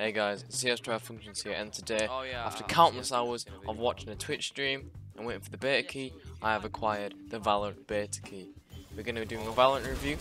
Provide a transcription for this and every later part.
Hey guys, it's CS12 Functions here, and today, Oh yeah. after countless hours of watching a Twitch stream and waiting for the beta key, I have acquired the Valorant beta key. We're going to be doing a Valorant review,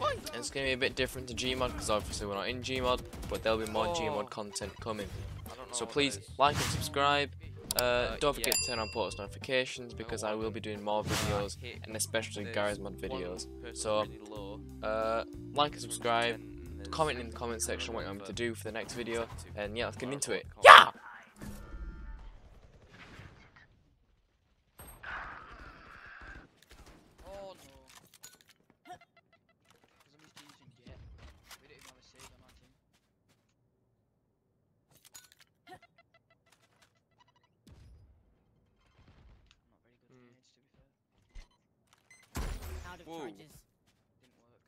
and it's going to be a bit different to Gmod, because obviously we're not in Gmod, but there'll be more Oh. Gmod content coming. I don't know So please, like and subscribe, uh, Uh, don't forget yeah. to turn on post notifications, because I will be doing more videos, and especially Garry's Mod videos. So, Uh, like and subscribe, 110, and there's comment in the comment section what you want me to do for the next video, and yeah, let's get into it. comment. Yeah! Oh no. Because I'm just using Jett. We don't even have a save on our team. Not very good Hmm. grenades to be fair. Out of Whoa. charges. Didn't work.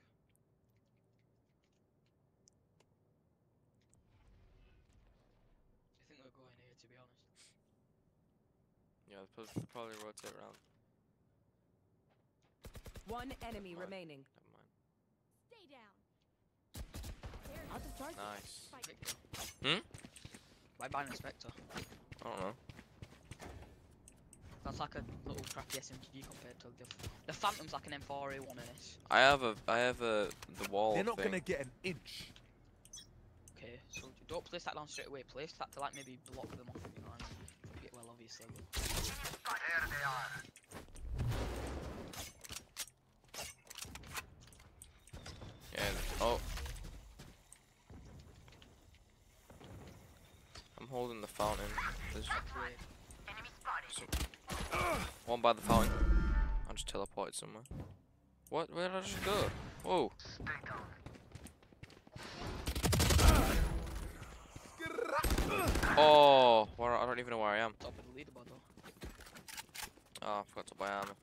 I think we're going here to be honest. Yeah, they'll probably, probably rotate around. One enemy Right. remaining. Never mind. Stay down. Out of charges. Nice. Spectre. Hmm? Why buy a Spectre? I don't know. That's like a little crappy SMG compared to the the Phantom's like an M4A1 in this. I have a, I have a, the wall They're not thing. gonna get an inch. Okay, so don't place that down straight away. Place that to like maybe block them off. You know, what I mean? Yeah, well, obviously. But Yeah. Oh. I'm holding the fountain. There's wait, one by the fountain. I just teleported somewhere. What? Where did I just go? Whoa. Oh, where, I don't even know where I am. top of the leaderboard though. Oh, I forgot to buy armor.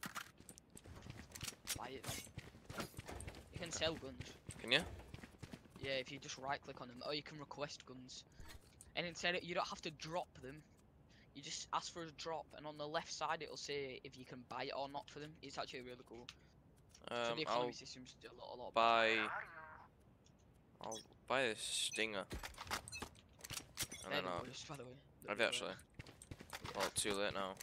Buy it. You can sell guns. Can you? Yeah, if you just right click on them, or you can request guns. And instead, you don't have to drop them. You just ask for a drop, and on the left side, it'll say if you can buy it or not for them. It's actually really cool. so Um, the economy I'll system's a lot, a lot. buy. I'll buy a stinger. And then better I'll. worse, by the way. Have The- actually? Well, too late now.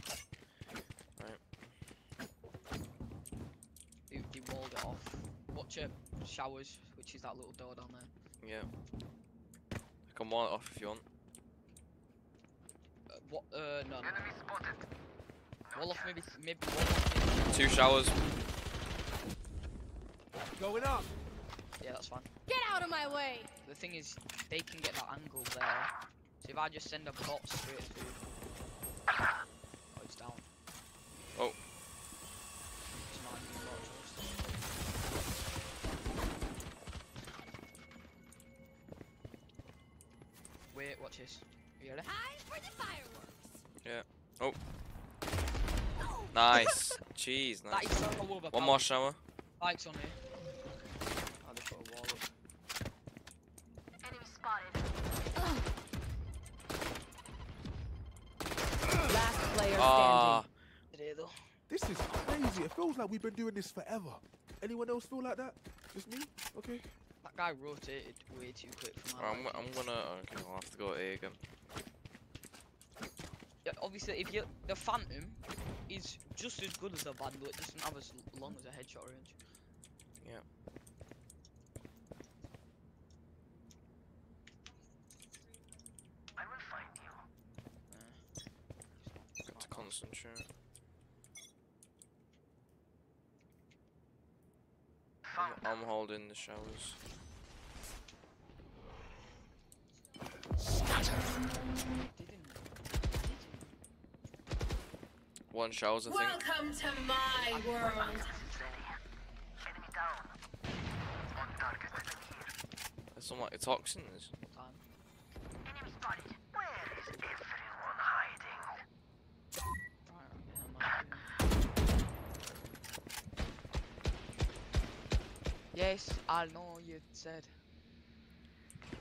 They, they walled it off. Watch it. showers, which is that little door down there. Yeah. I can wall it off if you want. Uh, what? Uh, no. no. Wall off maybe, maybe wall off maybe Two showers. Going up. Yeah, that's fine. Get out of my way. The thing is, they can get that angle there. So if I just send a bot straight through. Oh, it's down. Oh. It's not even bot, trust. Wait, watch this. You ready? Time for the fireworks. Oh. Oh. Nice. Jeez, nice. is so overpowered. One more shower. Lights on here. This is crazy. It feels like we've been doing this forever. Anyone else feel like that? Just me? Okay. That guy rotated way too quick for my I'm, liking. I'm gonna. Okay, I'll have to go A again. Yeah, obviously, if you the Phantom is just as good as the Vandal, it doesn't have as long as a headshot range. Yeah. Got to concentrate. I'm, holding the showers. One showers, I think. Welcome to my world. There's some like toxins. Time. Right, I'm getting my- Yes, I know you said.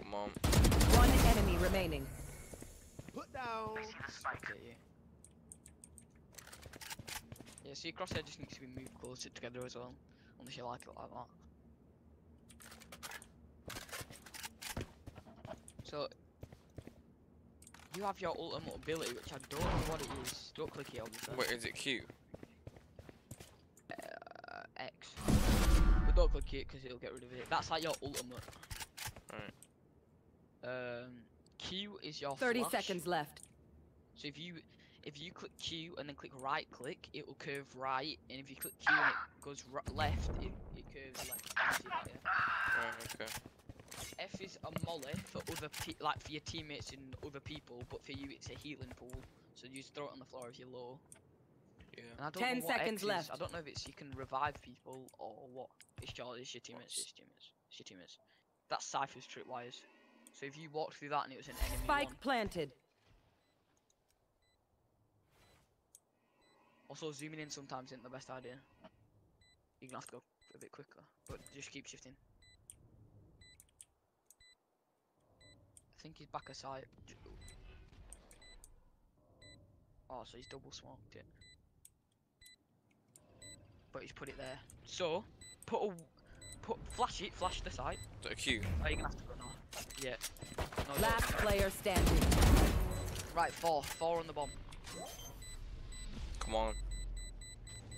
Come on. One enemy remaining. Put down. Okay, yeah. Yeah, so your crosshair just needs to be moved closer together as well. Unless you like it like that. So, you have your ultimate ability, which I don't know what it is. Don't click it, obviously. Wait, is it Q? Uh, X. But don't click it because it'll get rid of it. That's like your ultimate. Um, Q is your 30 flash. seconds left. So if you if you click Q and then click right click, it will curve right, and if you click Q and it goes r left, it, it curves left. That, yeah? Right, okay. F is a molly for other pe- like for your teammates and other people, but for you it's a healing pool. So you just throw it on the floor if you're low. Yeah. And I don't 10 know what seconds X is. left. I don't know if it's you can revive people or what. It's your it's your teammates. It's your teammates. It's your teammates. That's Cypher's tripwires. So if you walked through that and it was an enemy Spike one. planted. Also zooming in sometimes isn't the best idea. You're gonna have to go a bit quicker, but just keep shifting. I think he's back aside. Oh, so he's double smoked it. But he's put it there. So, put a, put flash it, flash the site. Is that a Q? Oh, you're gonna have to go now. Yeah. No, don't. Last player standing. Right, four, four on the bomb. Come on.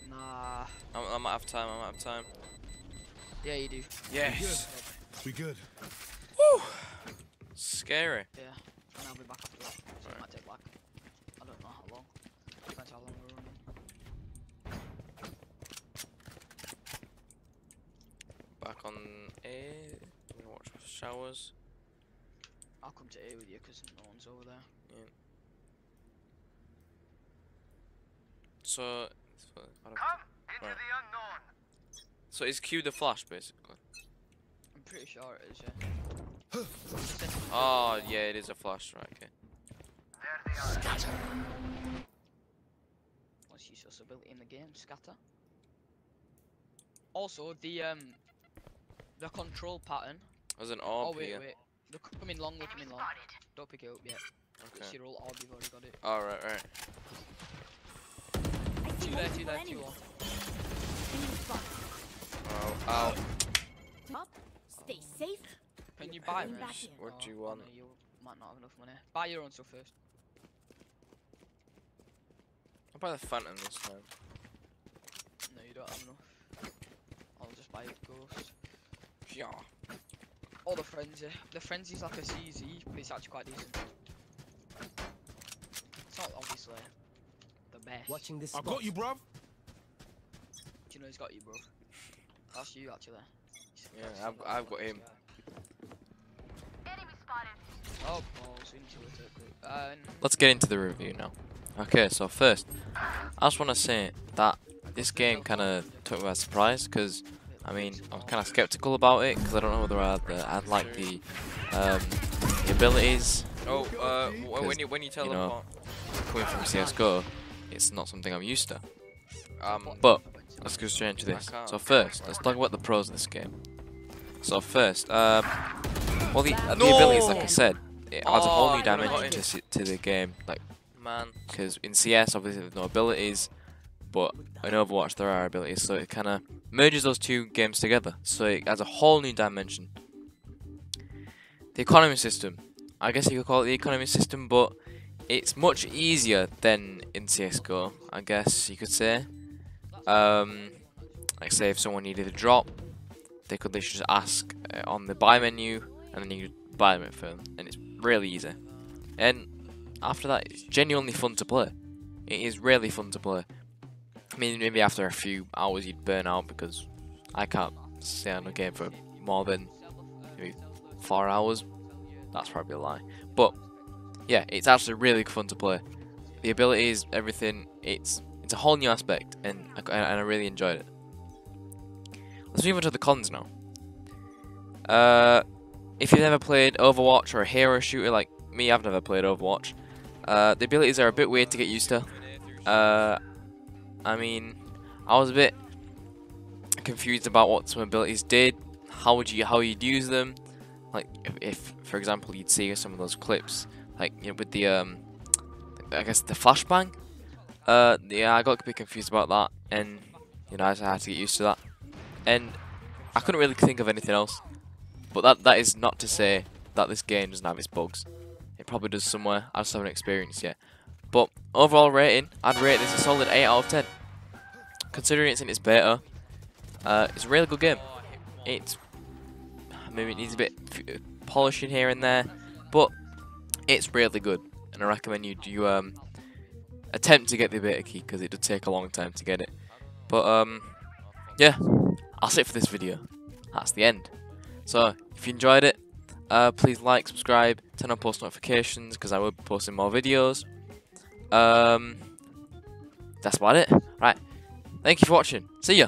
Nah. I'm, I might have time, I might have time. Yeah, you do. Yes! We good. Woo. Scary. Yeah. And I'll be back after that. So it might take like, I don't know how long. Depends how long we're running. Back on A. I'm gonna watch showers. I'll come to A with you because no one's over there. So. so I don't- right. So is Q the flash basically? I'm pretty sure it is, yeah. Oh yeah, it is a flash, right? Okay. Most useless ability in the game, scatter. Also, the um, the control pattern. There's an Oh orb wait, here. wait. They're coming long. They're coming long. Don't pick it up yet. Okay. It's Okay. your old orb. You've already got it. All right, right. Two there, two there, two on. Oh, ow. Top, stay safe. Can you buy Bring me? back here. What do you Oh, want? you might not have enough money. Buy your own stuff first. I'll buy the Phantom this time. No, you don't have enough. I'll just buy a ghost. Yeah. Or the frenzy. The frenzy's like a CZ, but it's actually quite decent. It's not obviously the best. Watching this I got you, bruv. Do you know he's got you, bro? That's you actually. Yeah, I've- I've got this him. guy. Oh, balls into it. Um, Let's get into the review now. Okay, so first, I just want to say that this game kind of took me by surprise because, I mean, I'm kind of skeptical about it because I don't know whether I'd, uh, I'd like the, um, the abilities Oh, uh, when you when you tell you them know, coming from CSGO. It's not something I'm used to. um, But let's go straight into this. So first, let's talk about the pros of this game. So first, um, well the, the No! abilities, like I said, it adds a whole Oh, new dimension to, to the game. Like man, because in CS obviously there's no abilities, but in Overwatch there are abilities, so it kind of merges those two games together. So it adds a whole new dimension. The economy system, I guess you could call it the economy system, but it's much easier than in CS:GO. I guess you could say. Um, like say if someone needed a drop, they could literally just ask uh, on the buy menu, and then you buy them for them, and it's really easy. And after that, it's genuinely fun to play. It is really fun to play. I mean, maybe after a few hours you'd burn out because I can't stay on a game for more than maybe four hours. That's probably a lie. But yeah, it's actually really fun to play. The abilities, everything, it's it's a whole new aspect, and I, and I really enjoyed it. Let's move on to the cons now. Uh, if you've never played Overwatch or a hero shooter like me, I've never played Overwatch. Uh, the abilities are a bit weird to get used to. Uh, I mean, I was a bit confused about what some abilities did. How would you how you'd use them? Like if, if for example you'd see some of those clips, like you know, with the um, I guess the flashbang. Uh, yeah, I got a bit confused about that, and you know I had to get used to that. And I couldn't really think of anything else. But that that is not to say that this game doesn't have its bugs. It probably does somewhere. I just haven't experienced yet. But overall rating, I'd rate this a solid 8 out of 10. Considering it's in its beta, uh, it's a really good game. It's maybe it needs a bit f- polishing here and there, but it's really good, and I recommend you you um attempt to get the beta key because it does take a long time to get it. But um, yeah, that's it for this video. That's the end. So if you enjoyed it, uh, please like, subscribe, turn on post notifications because I will be posting more videos. Um, that's about it. Right. Thank you for watching. See ya.